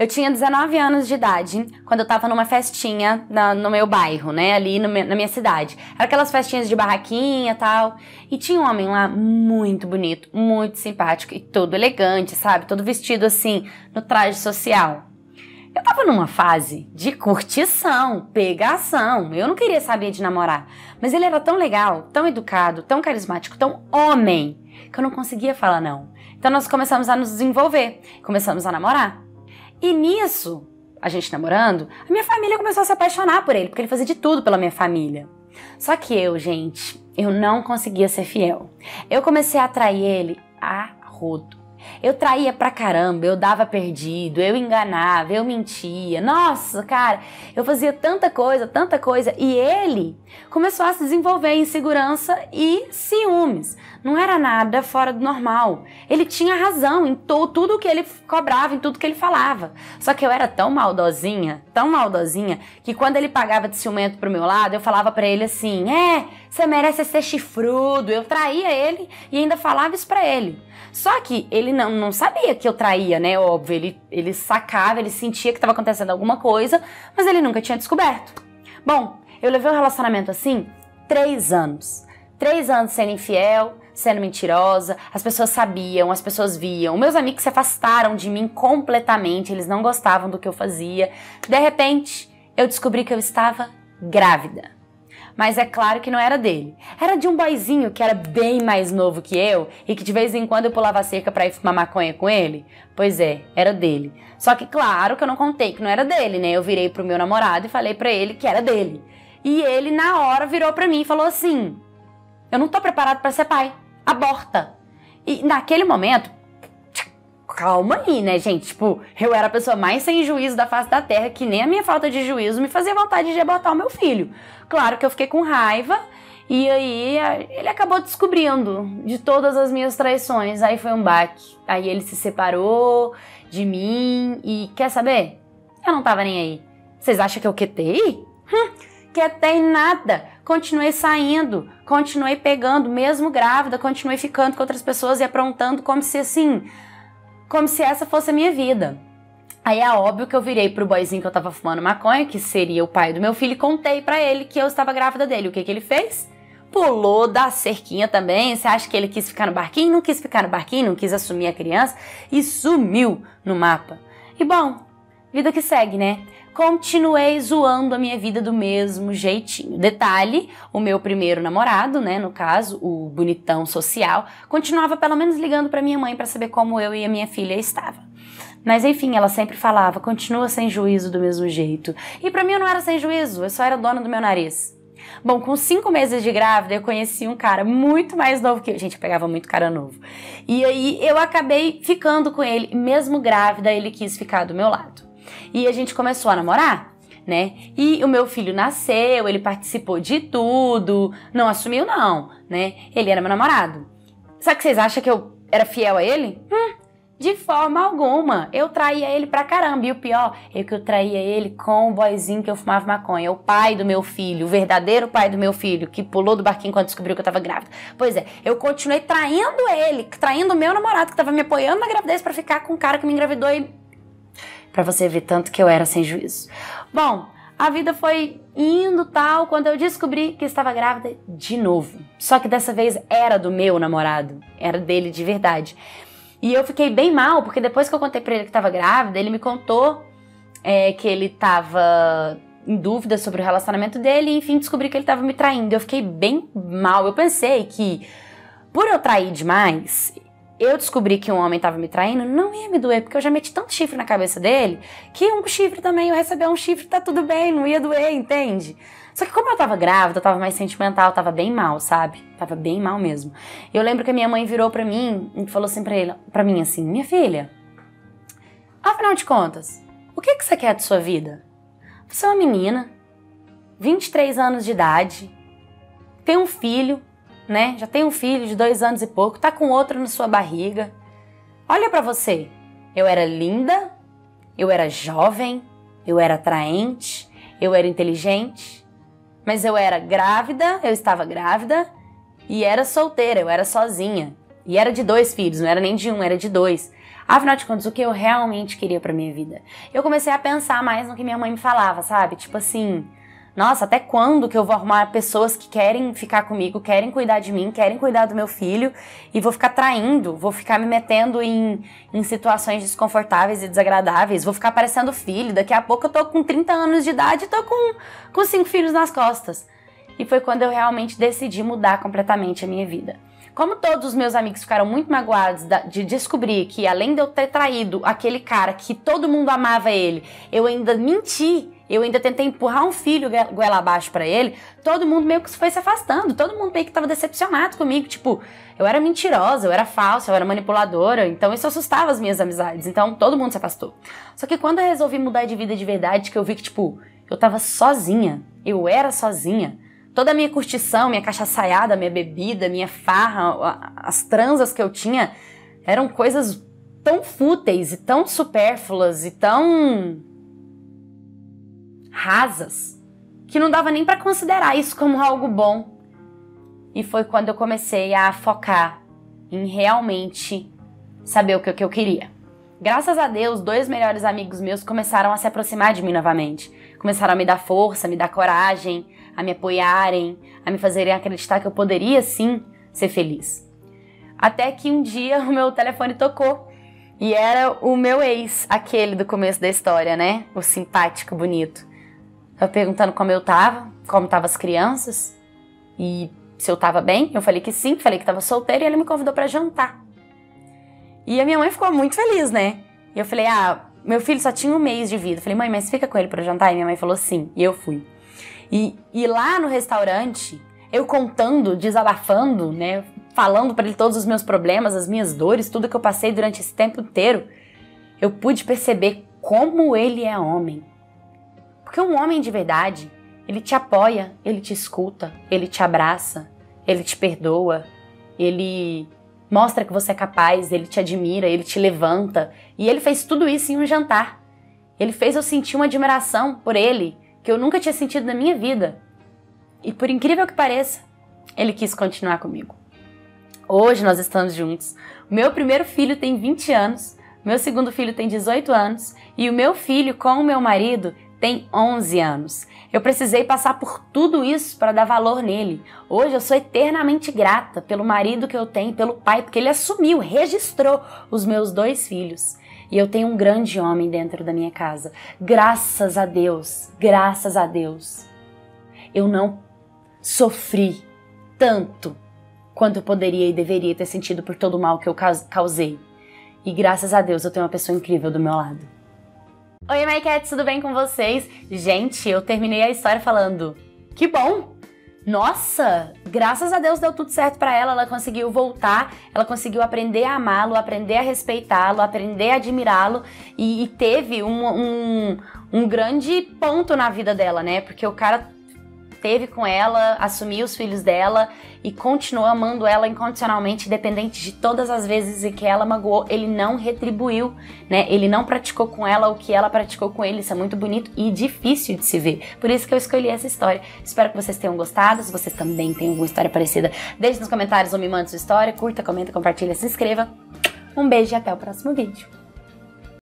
Eu tinha 19 anos de idade quando eu tava numa festinha na, no meu bairro, né? Ali na minha cidade. Era aquelas festinhas de barraquinha tal. E tinha um homem lá muito bonito, muito simpático e todo elegante, sabe? Todo vestido assim, no traje social. Eu tava numa fase de curtição, pegação. Eu não queria saber de namorar. Mas ele era tão legal, tão educado, tão carismático, tão homem, que eu não conseguia falar não. Então nós começamos a nos desenvolver, começamos a namorar. E nisso, a gente namorando, a minha família começou a se apaixonar por ele, porque ele fazia de tudo pela minha família. Só que eu, gente, eu não conseguia ser fiel. Eu comecei a atrair ele a rodo. Eu traía pra caramba, eu dava perdido, eu enganava, eu mentia. Nossa, cara, eu fazia tanta coisa, tanta coisa. E ele começou a se desenvolver insegurança e ciúmes. Não era nada fora do normal. Ele tinha razão em tudo que ele cobrava, em tudo que ele falava. Só que eu era tão maldosinha, tão maldosinha, que quando ele pagava de ciumento pro meu lado, eu falava para ele assim: é, você merece ser chifrudo. Eu traía ele e ainda falava isso pra ele. Só que ele não, não sabia que eu traía, né? Óbvio, ele, ele sacava, ele sentia que estava acontecendo alguma coisa, mas ele nunca tinha descoberto. Bom, eu levei um relacionamento assim três anos. Três anos sendo infiel, sendo mentirosa, as pessoas sabiam, as pessoas viam. Meus amigos se afastaram de mim completamente, eles não gostavam do que eu fazia. De repente, eu descobri que eu estava grávida. Mas é claro que não era dele. Era de um boizinho que era bem mais novo que eu e que de vez em quando eu pulava cerca para ir fumar maconha com ele. Pois é, era dele. Só que claro que eu não contei que não era dele, né? Eu virei pro meu namorado e falei para ele que era dele. E ele na hora virou para mim e falou assim: "Eu não tô preparado para ser pai. Aborta". E naquele momento, calma aí, né, gente? Tipo, eu era a pessoa mais sem juízo da face da terra, que nem a minha falta de juízo me fazia vontade de abortar o meu filho. Claro que eu fiquei com raiva, e aí ele acabou descobrindo de todas as minhas traições. Aí foi um baque. Aí ele se separou de mim e quer saber? Eu não tava nem aí. Vocês acham que eu quetei? Hum, quetei nada. Continuei saindo, continuei pegando, mesmo grávida, continuei ficando com outras pessoas e aprontando como se assim, como se essa fosse a minha vida. Aí é óbvio que eu virei pro boyzinho que eu tava fumando maconha, que seria o pai do meu filho, e contei para ele que eu estava grávida dele. O que que ele fez? Pulou da cerquinha também. Você acha que ele quis ficar no barquinho? Não quis ficar no barquinho, não quis assumir a criança e sumiu no mapa. E bom, vida que segue, né? Continuei zoando a minha vida do mesmo jeitinho. Detalhe, o meu primeiro namorado, né, no caso, o bonitão social, continuava pelo menos ligando para minha mãe para saber como eu e a minha filha estavam. Mas enfim, ela sempre falava, continua sem juízo do mesmo jeito. E para mim eu não era sem juízo, eu só era dona do meu nariz. Bom, com cinco meses de grávida, eu conheci um cara muito mais novo que eu. Gente, eu pegava muito cara novo. E aí eu acabei ficando com ele, mesmo grávida, ele quis ficar do meu lado. E a gente começou a namorar, né? E o meu filho nasceu, ele participou de tudo, não assumiu, não, né? Ele era meu namorado. Só que vocês acham que eu era fiel a ele? Hum, de forma alguma. Eu traía ele pra caramba. E o pior é que eu traía ele com o boyzinho que eu fumava maconha. O pai do meu filho, o verdadeiro pai do meu filho, que pulou do barquinho quando descobriu que eu tava grávida. Pois é, eu continuei traindo ele, traindo o meu namorado que tava me apoiando na gravidez para ficar com o cara que me engravidou e. Pra você ver tanto que eu era sem juízo. Bom, a vida foi indo tal quando eu descobri que estava grávida de novo. Só que dessa vez era do meu namorado, era dele de verdade. E eu fiquei bem mal, porque depois que eu contei pra ele que tava grávida, ele me contou é, que ele tava em dúvida sobre o relacionamento dele e enfim descobri que ele tava me traindo. Eu fiquei bem mal. Eu pensei que por eu trair demais, eu descobri que um homem tava me traindo, não ia me doer, porque eu já meti tanto chifre na cabeça dele que um chifre também, eu receber um chifre, tá tudo bem, não ia doer, entende? Só que como eu tava grávida, eu tava mais sentimental, tava bem mal, sabe? Tava bem mal mesmo. Eu lembro que a minha mãe virou pra mim e falou assim pra, ele, pra mim assim, minha filha, afinal de contas, o que, que você quer de sua vida? Você é uma menina, 23 anos de idade, tem um filho, né? Já tem um filho de dois anos e pouco, tá com outro na sua barriga. Olha para você, eu era linda, eu era jovem, eu era atraente, eu era inteligente, mas eu era grávida, eu estava grávida e era solteira, eu era sozinha. E era de dois filhos, não era nem de um, era de dois. Afinal de contas, o que eu realmente queria para minha vida? Eu comecei a pensar mais no que minha mãe me falava, sabe? Tipo assim, nossa, até quando que eu vou arrumar pessoas que querem ficar comigo, querem cuidar de mim, querem cuidar do meu filho e vou ficar traindo, vou ficar me metendo em, em situações desconfortáveis e desagradáveis, vou ficar parecendo filho. Daqui a pouco eu tô com 30 anos de idade e tô com, com cinco filhos nas costas. E foi quando eu realmente decidi mudar completamente a minha vida. Como todos os meus amigos ficaram muito magoados de descobrir que, além de eu ter traído aquele cara que todo mundo amava ele, eu ainda menti eu ainda tentei empurrar um filho goela abaixo para ele, todo mundo meio que foi se afastando, todo mundo meio que tava decepcionado comigo, tipo, eu era mentirosa, eu era falsa, eu era manipuladora, então isso assustava as minhas amizades, então todo mundo se afastou. Só que quando eu resolvi mudar de vida de verdade, que eu vi que, tipo, eu tava sozinha, eu era sozinha, toda a minha curtição, minha cachaçaiada, minha bebida, minha farra, as transas que eu tinha, eram coisas tão fúteis e tão supérfluas e tão rasas que não dava nem para considerar isso como algo bom. E foi quando eu comecei a focar em realmente saber o que, que eu queria. Graças a Deus, dois melhores amigos meus começaram a se aproximar de mim novamente. Começaram a me dar força, me dar coragem, a me apoiarem, a me fazerem acreditar que eu poderia sim ser feliz. Até que um dia o meu telefone tocou e era o meu ex, aquele do começo da história, né? O simpático, bonito. Perguntando como eu tava, como tava as crianças e se eu tava bem. Eu falei que sim, falei que tava solteira e ele me convidou para jantar. E a minha mãe ficou muito feliz, né? E eu falei: "Ah, meu filho só tinha um mês de vida". Eu falei: "Mãe, mas fica com ele para jantar?". E minha mãe falou: "Sim". E eu fui. E, e lá no restaurante, eu contando, desabafando, né, falando para ele todos os meus problemas, as minhas dores, tudo que eu passei durante esse tempo inteiro, eu pude perceber como ele é homem porque um homem de verdade, ele te apoia, ele te escuta, ele te abraça, ele te perdoa, ele mostra que você é capaz, ele te admira, ele te levanta. E ele fez tudo isso em um jantar. Ele fez eu sentir uma admiração por ele que eu nunca tinha sentido na minha vida. E por incrível que pareça, ele quis continuar comigo. Hoje nós estamos juntos. Meu primeiro filho tem 20 anos, meu segundo filho tem 18 anos e o meu filho com o meu marido tem 11 anos. Eu precisei passar por tudo isso para dar valor nele. Hoje eu sou eternamente grata pelo marido que eu tenho, pelo pai, porque ele assumiu, registrou os meus dois filhos. E eu tenho um grande homem dentro da minha casa. Graças a Deus, graças a Deus. Eu não sofri tanto quanto eu poderia e deveria ter sentido por todo o mal que eu causei. E graças a Deus eu tenho uma pessoa incrível do meu lado. Oi, My Cats, tudo bem com vocês? Gente, eu terminei a história falando, que bom! Nossa, graças a Deus deu tudo certo para ela, ela conseguiu voltar, ela conseguiu aprender a amá-lo, aprender a respeitá-lo, aprender a admirá-lo e, e, teve um, um, um grande ponto na vida dela, né? Porque o cara teve com ela, assumiu os filhos dela e continuou amando ela incondicionalmente, independente de todas as vezes em que ela magoou, ele não retribuiu, né? Ele não praticou com ela o que ela praticou com ele. Isso é muito bonito e difícil de se ver. Por isso que eu escolhi essa história. Espero que vocês tenham gostado. Se vocês também têm alguma história parecida, deixe nos comentários ou me mande sua história. Curta, comenta, compartilha, se inscreva. Um beijo e até o próximo vídeo.